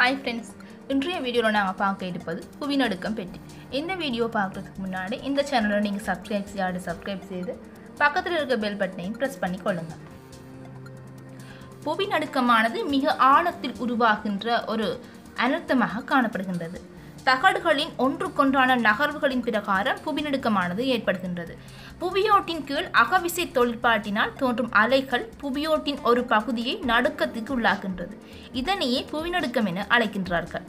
Hi friends இன்றைய வீடியோவில் நாங்கள் பார்க்க இருப்பது புவிநடுக்கம் பற்றி இந்த வீடியோ பார்க்குறதுக்கு முன்னாடி இந்த சேனலை நீங்கள் சப்ஸ்கிரைப் செய்யாது சப்ஸ்கிரைப் செய்து பக்கத்தில் இருக்க பெல் பட்டனையும் ப்ரெஸ் பண்ணி கொள்ளுங்கள் புவிநடுக்கமானது மிக ஆழத்தில் உருவாகின்ற ஒரு அனர்த்தமாக காணப்படுகின்றது. தகடுகளின் ஒன்றுக்கொன்றான நகர்வுகளின் பிரகாரம் புவிநடுக்கமானது ஏற்படுகின்றது. புவியோட்டின் கீழ் அகவிசை தொழிற்பாட்டினால் தோன்றும் அலைகள் புவியோட்டின் ஒரு பகுதியை நடுக்கத்துக்கு உள்ளாகின்றது இதனையே புவிநடுக்கம் என அழைக்கின்றார்கள்.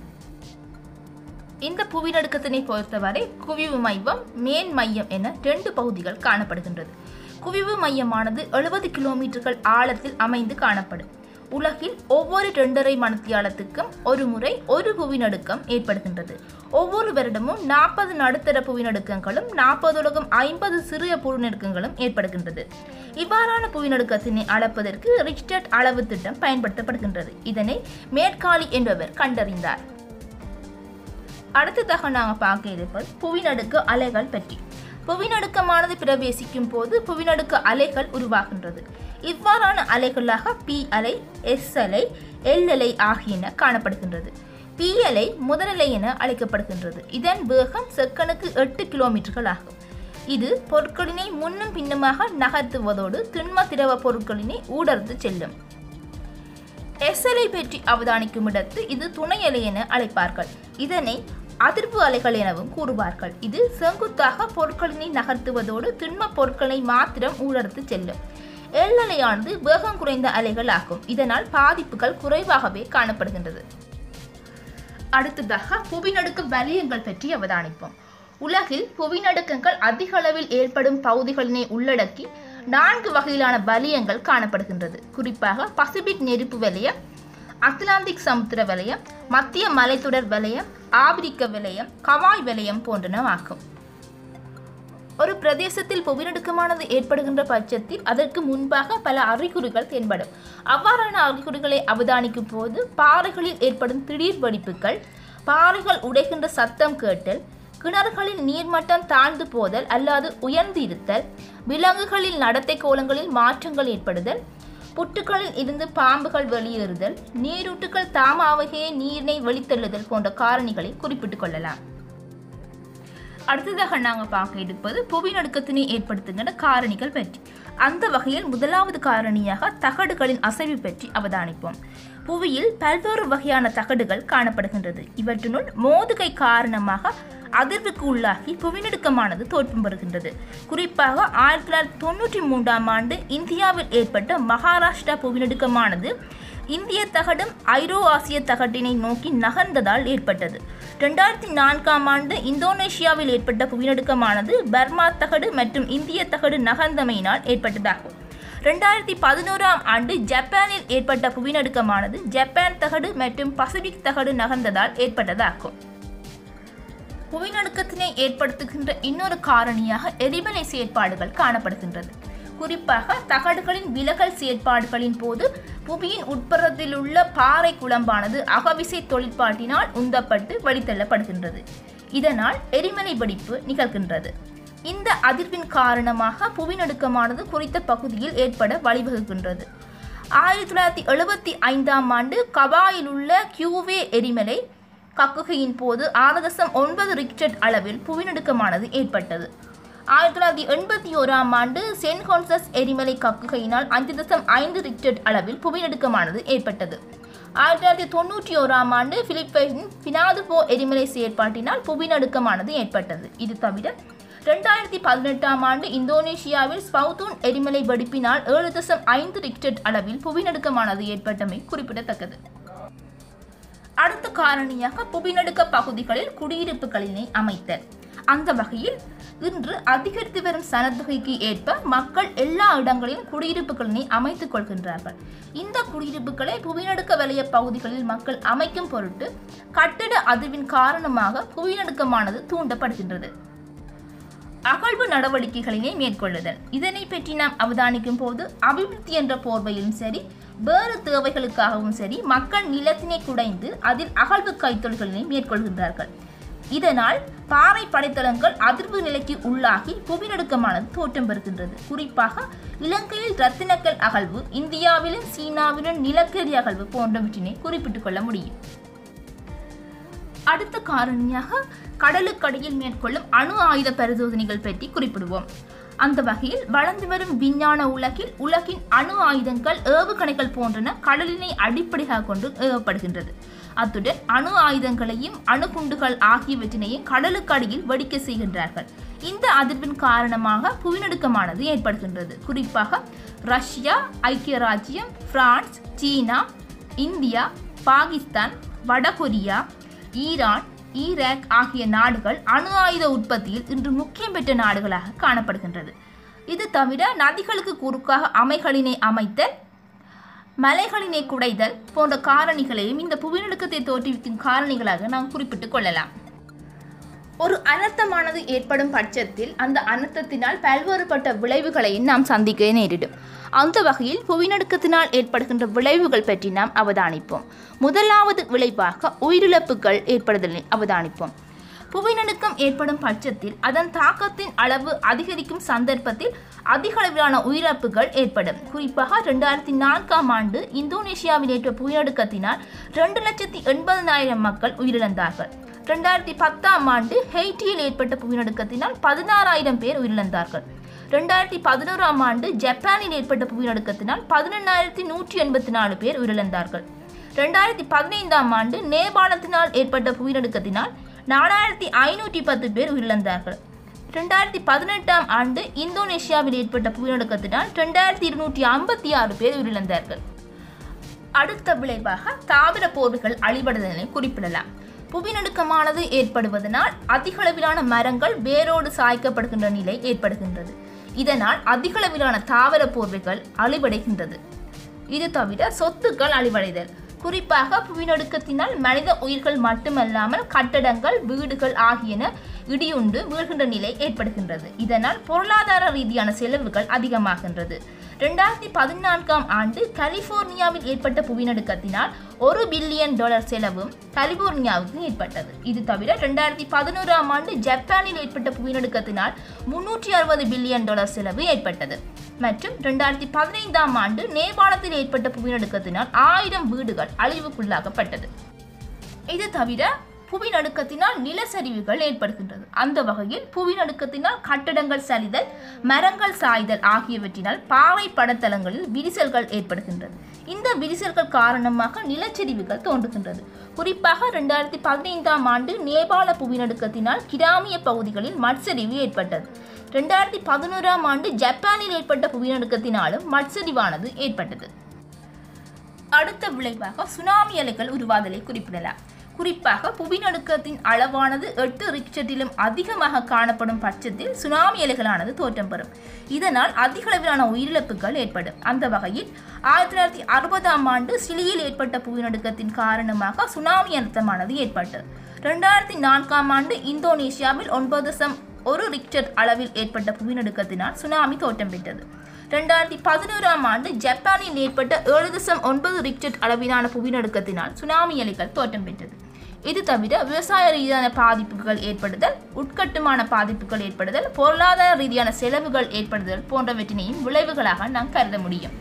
இந்த புவிநடுக்கத்தினை பொறுத்தவரை குவிவு மையம் மேன் மையம் என ரெண்டு பகுதிகள் காணப்படுகின்றது. குவிவு மையமானது எழுபது கிலோமீட்டர்கள் ஆழத்தில் அமைந்து காணப்படும். உலகில் ஒவ்வொரு ரெண்டரை மணித்தியாலத்துக்கும் ஒரு முறை ஒரு புவிநடுக்கம் ஏற்படுகின்றது. ஒவ்வொரு வருடமும் நாற்பது நடுத்தர புவிநடுக்கங்களும் நாற்பது உலகம் ஐம்பது சிறிய புவிநடுக்கங்களும் ஏற்படுகின்றது. இவ்வாறான புவிநடுக்கத்தினை அளப்பதற்கு ரிச்டர்ட் அளவு திட்டம் பயன்படுத்தப்படுகின்றது. இதனை மேற்காலி என்பவர் கண்டறிந்தார். அடுத்ததாக நாங்கள் பார்க்க இருப்பது புவிநடுக்க அலைகள் பற்றி. புவிநடுக்கமானது பிரவேசிக்கும் போது புவிநடுக்க அலைகள் உருவாகின்றது. இவ்வாறான அலைகளாக பி அலை எஸ் அலை எல் அலை ஆகியன காணப்படுகின்றது. பி அலை முதலலை என அழைக்கப்படுகின்றது. இதன் வேகம் செக்கனுக்கு எட்டு கிலோமீட்டர்கள் ஆகும். இது பொருட்களினை முன்னும் பின்னுமாக நகர்த்துவதோடு திண்ம திரவ பொருட்களினை ஊடர்ந்து செல்லும். எஸ்எலை பற்றி அவதானிக்கும் இடத்து இது துணை அலை என அழைப்பார்கள். இதனை அதிர்வு அலைகள் எனவும் கூறுவார்கள். இது செங்குத்தாக பொருட்களினை நகர்த்துவதோடு திண்ம பொருட்களை மாத்திரம் ஊழறுத்து செல்லும். எல்லலையானது வேகம் குறைந்த அலைகள் ஆகும். இதனால் பாதிப்புகள் குறைவாகவே காணப்படுகின்றது. அடுத்ததாக புவிநடுக்க வலயங்கள் பற்றி அவதானிப்போம். உலகில் புவிநடுக்கங்கள் அதிக அளவில் ஏற்படும் பகுதிகளினை உள்ளடக்கி நான்கு வகையிலான வலயங்கள் காணப்படுகின்றது. குறிப்பாக பசிபிக் நெருப்பு வலயம் அத்லாந்திக் சமுத்திர வலயம் மத்திய மலைத்தொடர் வலயம் ஆப்பிரிக்க வலயம் கவாய் வலயம் போன்றனவாகும் ஒரு பிரதேசத்தில் புவிநடுக்கமானது ஏற்படுகின்ற பட்சத்தில் அதற்கு முன்பாக பல அறிகுறிகள் தென்படும். அவ்வாறான அறிகுறிகளை அவதானிக்கும் போது பாறைகளில் ஏற்படும் திடீர் வெடிப்புகள் பாறைகள் உடைகின்ற சத்தம் கேட்டல் கிணறுகளின் நீர்மட்டம் தாழ்ந்து போதல் அல்லது உயர்ந்து இருத்தல் விலங்குகளில் நடத்தை கோலங்களில் மாற்றங்கள் ஏற்படுதல் புற்றுகளில் இருந்து பாம்புகள் வெளியேறுதல் நீரூற்றுகள் தாமாகவே நீரினை வெளித்தள்ளுதல் போன்ற காரணிகளை குறிப்பிட்டுக் கொள்ளலாம். அடுத்ததாக நாங்கள் பார்க்க இருப்பது புவிநடுக்கத்தினை ஏற்படுத்துகின்ற காரணிகள் பற்றி. அந்த வகையில் முதலாவது காரணியாக தகடுகளின் அசைவு பற்றி அவதானிப்போம். புவியில் பல்வேறு வகையான தகடுகள் காணப்படுகின்றது. இவற்றினுள் மோதுகை காரணமாக அதிர்வுக்கு உள்ளாகி புவிநடுக்கமானது தோற்றம் பெறுகின்றது. குறிப்பாக ஆயிரத்தி தொள்ளாயிரத்தி தொண்ணூற்றி மூன்றாம் ஆண்டு இந்தியாவில் ஏற்பட்ட மகாராஷ்டிரா புவிநடுக்கமானது இந்திய தகடும் ஐரோ ஆசிய தகட்டினை நோக்கி நகர்ந்ததால் ஏற்பட்டது. ரெண்டாயிரத்தி நான்காம் ஆண்டு இந்தோனேஷியாவில் ஏற்பட்ட புவிநடுக்கமானது பர்மா தகடு மற்றும் இந்திய தகடு நகர்ந்தமையினால் ஏற்பட்டதாகும். ரெண்டாயிரத்தி பதினோராம் ஆண்டு ஜப்பானில் ஏற்பட்ட புவிநடுக்கமானது ஜப்பான் தகடு மற்றும் பசிபிக் தகடு நகர்ந்ததால் ஏற்பட்டதாகும். புவிநடுக்கத்தினை ஏற்படுத்துகின்ற இன்னொரு காரணியாக எரிமலை செயற்பாடுகள் காணப்படுகின்றது. குறிப்பாக தகடுகளின் விலகல் செயற்பாடுகளின் போது புவியின் உட்புறத்தில் உள்ள பாறை குழம்பானது அகவிசை தொழிற்பாட்டினால் உந்தப்பட்டு வழித்தள்ளப்படுகின்றது இதனால் எரிமலை வெடிப்பு நிகழ்கின்றது. இந்த அதிர்வின் காரணமாக புவிநடுக்கமானது குறித்த பகுதியில் ஏற்பட வழிவகுக்கின்றது. ஆயிரத்தி தொள்ளாயிரத்தி எழுபத்தி ஐந்தாம் ஆண்டு கவாயில் உள்ள கியூவே எரிமலை கக்குகையின் போது ஆறு தசம் ஒன்பது ரிக்டர் அளவில் புவிநடுக்கமானது ஏற்பட்டது. ஆயிரத்தி தொள்ளாயிரத்தி எண்பத்தி ஓராம் ஆண்டு சென்ட் ஹோன்சஸ் எரிமலை கக்குகையினால் அஞ்சு தசம் ஐந்து ரிக்டர் அளவில் புவிநடுக்கமானது ஏற்பட்டது. ஆயிரத்தி தொள்ளாயிரத்தி தொண்ணூற்றி ஓராம் ஆண்டு பிலிப்பைன் பினாதுபோ எரிமலை செயற்பாட்டினால் புவிநடுக்கமானது ஏற்பட்டது. இது தவிர ரெண்டாயிரத்தி பதினெட்டாம் ஆண்டு இந்தோனேஷியாவில் ஸ்பவுத்தூன் எரிமலை வெடிப்பினால் ஏழு தசம் ஐந்து ரிக்டட் அளவில் புவிநடுக்கமானது ஏற்பட்டமை குறிப்பிடத்தக்கது. அடுத்த காரணியாக புவிநடுக்க பகுதிகளில் குடியிருப்புகளினை அமைத்தல். அந்த வகையில் இன்று அதிகரித்து வரும் சனத்தொகைக்கு ஏற்ப மக்கள் எல்லா இடங்களிலும் குடியிருப்புகளினை அமைத்துக் கொள்கின்றார்கள். இந்த குடியிருப்புகளை புவிநடுக்க வலய பகுதிகளில் மக்கள் அமைக்கும் பொருட்டு கட்டிட அதிர்வின் காரணமாக புவிநடுக்கமானது தூண்டப்படுகின்றது. அகழ்வு நடவடிக்கைகளினை மேற்கொள்ளுதல். இதனை பற்றி நாம் அவதானிக்கும் போது அபிவிருத்தி என்ற போர்வையிலும் சரி வேறு தேவைகளுக்காகவும் சரி மக்கள் நிலத்தினை குடைந்து அதில் அகழ்வு கைத்தொழில்களினை மேற்கொள்கின்றார்கள். இதனால் பாறை படைத்தளங்கள் அதிர்வு நிலைக்கு உள்ளாகி புவிநடுக்கமானது தோற்றம் பெறுகின்றது. குறிப்பாக இலங்கையில் ரத்தினக்கல் அகழ்வு இந்தியாவிலும் சீனாவிலும் நிலக்கரி அகழ்வு போன்றவற்றினை குறிப்பிட்டுக் கொள்ள முடியும். அடுத்த காரணியாக கடலுக்கடியில் மேற்கொள்ளும் அணு ஆயுத பரிசோதனைகள் பற்றி குறிப்பிடுவோம். அந்த வகையில் வளர்ந்து வரும் விஞ்ஞான உலகில் உலகின் அணு ஆயுதங்கள் ஏவுகணைகள் போன்றன கடலினை அடிப்படையாக கொண்டு ஏவப்படுகின்றது. அத்துடன் அணு ஆயுதங்களையும் அணுகுண்டுகள் ஆகியவற்றினையும் கடலுக்கு அடியில் வெடிக்க செய்கின்றார்கள். இந்த அதிர்வின் காரணமாக புவிநடுக்கமானது ஏற்படுகின்றது. குறிப்பாக ரஷ்யா ஐக்கிய ராஜ்யம் பிரான்ஸ் சீனா இந்தியா பாகிஸ்தான் வடகொரியா ஈரான் ஈராக் ஆகிய நாடுகள் அணு ஆயுத உற்பத்தியில் இன்று முக்கியம் பெற்ற நாடுகளாக காணப்படுகின்றது. இது தவிர நதிகளுக்கு குறுக்காக அமைகளினை அமைத்தல் மலைகளினை குடைதல் போன்ற காரணிகளையும் இந்த புவிநடுக்கத்தை தோற்றுவிக்கும் காரணிகளாக நாம் குறிப்பிட்டுக் கொள்ளலாம். ஒரு அனர்த்தமானது ஏற்படும் பட்சத்தில் அந்த அனர்த்தத்தினால் பல்வேறுபட்ட விளைவுகளையும் நாம் சந்திக்க நேரிடும். அந்த வகையில் புவிநடுக்கத்தினால் ஏற்படுகின்ற விளைவுகள் பற்றி நாம் அவதானிப்போம். முதலாவது விளைவாக உயிரிழப்புகள் ஏற்படுதலை அவதானிப்போம். புவிநடுக்கம் ஏற்படும் பட்சத்தில் அதன் தாக்கத்தின் அளவு அதிகரிக்கும் சந்தர்ப்பத்தில் அதிக அளவிலான உயிரிழப்புகள் ஏற்படும். குறிப்பாக ரெண்டாயிரத்தி நான்காம் ஆண்டு இந்தோனேஷியாவில் ஏற்ற புவிநடுக்கத்தினால் ரெண்டு லட்சத்தி எண்பதனாயிரம் மக்கள் உயிரிழந்தார்கள். ரெண்டாயிரத்தி பத்தாம் ஆண்டு ஹெய்டியில் ஏற்பட்ட புவிநடுக்கத்தினால் பதினாறாயிரம் பேர் உயிரிழந்தார்கள். ரெண்டாயிரத்தி பதினோராம் ஆண்டு ஜப்பானில் ஏற்பட்ட புவிநடுக்கத்தினால் பதினெண்ணாயிரத்தி நூற்றி எண்பத்தி நாலு பேர் உயிரிழந்தார்கள். ரெண்டாயிரத்தி பதினைந்தாம் ஆண்டு நேபாளத்தினால் ஏற்பட்ட புவிநடுக்கத்தினால் நாலாயிரத்தி ஐநூற்றி பத்து பேர் உயிரிழந்தார்கள். ரெண்டாயிரத்தி பதினெட்டாம் ஆண்டு இந்தோனேஷியாவில் ஏற்பட்ட புவிநடுக்கத்தினால் ரெண்டாயிரத்தி இருநூற்றி ஐம்பத்தி ஆறு பேர் உயிரிழந்தார்கள். அடுத்த விளைவாக தாவர போர்வைகள் அழிவடைதலை குறிப்பிடலாம். புவிநடுக்கமானது ஏற்படுவதனால் அதிகளவிலான மரங்கள் வேரோடு சாய்க்கப்படுகின்ற நிலை ஏற்படுகின்றது. இதனால் அதிகளவிலான தாவர போர்வைகள் அழிவடைகின்றது. இது தவிர சொத்துக்கள் அழிவடைதல். குறிப்பாக புவிநடுக்கத்தினால் மனித உயிர்கள் மட்டுமல்லாமல் கட்டடங்கள் வீடுகள் ஆகியன இடியுண்டு வீழ்கின்ற நிலை ஏற்படுகின்றது. இதனால் பொருளாதார ரீதியான செலவுகள் அதிகமாகின்றது. ரெண்டாயிரத்தி பதினான்காம் ஆண்டு கலிபோர்னியாவில் ஏற்பட்ட புவிநடுக்கத்தினால் ஒரு பில்லியன் டாலர் செலவும் கலிபோர்னியாவுக்கு ஏற்பட்டது. இது தவிர ரெண்டாயிரத்தி பதினோராம் ஆண்டு ஜப்பானில் ஏற்பட்ட புவிநடுக்கத்தினால் முன்னூற்றி அறுபது பில்லியன் டாலர் செலவு ஏற்பட்டது. மற்றும் ரெண்டாயிரத்தி பதினைந்தாம் ஆண்டு நேபாளத்தில் ஏற்பட்ட புவிநடுக்கத்தினால் ஆயிரம் வீடுகள் அழிவுக்குள்ளாக்கப்பட்டது. இது தவிர புவிநடுக்கத்தினால் நிலச்சரிவுகள் ஏற்படுகின்றது. அந்த வகையில் புவிநடுக்கத்தினால் கட்டடங்கள் சரிதல் மரங்கள் சாய்தல் ஆகியவற்றினால் பாறை படத்தளங்களில் விரிசல்கள் ஏற்படுகின்றது. இந்த விரிசல்கள் காரணமாக நிலச்சரிவுகள் தோன்றுகின்றது. குறிப்பாக ரெண்டாயிரத்தி பதினைந்தாம் ஆண்டு நேபாள புவிநடுக்கத்தினால் கிராமிய பகுதிகளில் மட்சரிவு ஏற்பட்டது. ரெண்டாயிரத்தி பதினோராம் ஆண்டு ஜப்பானில் ஏற்பட்ட புவிநடுக்கத்தினாலும் மட்சரிவானது ஏற்பட்டது. அடுத்த விளைவாக சுனாமி அலைகள் உருவாதலை குறிப்பிடலாம். குறிப்பாக புவிநடுக்கத்தின் அளவானது எட்டு ரிக்டரிலும் அதிகமாக காணப்படும் பட்சத்தில் சுனாமி அலைகளானது தோற்றம் பெறும். இதனால் அதிக அளவிலான உயிரிழப்புகள் ஏற்படும். அந்த வகையில் ஆயிரத்தி தொள்ளாயிரத்தி அறுபதாம் ஆண்டு சிலியில் ஏற்பட்ட புவிநடுக்கத்தின் காரணமாக சுனாமி அழுத்தமானது ஏற்பட்டது ரெண்டாயிரத்தி நான்காம் ஆண்டு இந்தோனேஷியாவில் ஒன்பது தசம் ஒரு ரிக்டர் அளவில் ஏற்பட்ட புவிநடுக்கத்தினால் சுனாமி தோற்றம் பெற்றது. ரெண்டாயிரத்தி பதினோராம் ஆண்டு ஜப்பானில் ஏற்பட்ட ஏழு தசம் ஒன்பது ரிக்டர் அளவிலான புவிநடுக்கத்தினால் சுனாமி அலைகள் தோற்றம் பெற்றது. இது தவிர விவசாய ரீதியான பாதிப்புகள் ஏற்படுதல் உட்கட்டுமான பாதிப்புகள் ஏற்படுதல் பொருளாதார ரீதியான செலவுகள் ஏற்படுதல் போன்றவற்றினையும் விளைவுகளாக நாம் கருத முடியும்.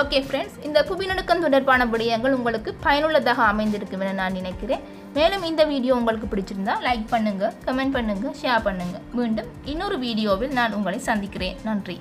ஓகே ஃப்ரெண்ட்ஸ் இந்த புவிநடுக்கம் தொடர்பான விடயங்கள் உங்களுக்கு பயனுள்ளதாக அமைந்திருக்கும் என நான் நினைக்கிறேன். மேலும் இந்த வீடியோ உங்களுக்கு பிடிச்சிருந்தா லைக் பண்ணுங்கள் கமெண்ட் பண்ணுங்கள் ஷேர் பண்ணுங்கள் மீண்டும் இன்னொரு வீடியோவில் நான் உங்களை சந்திக்கிறேன். நன்றி.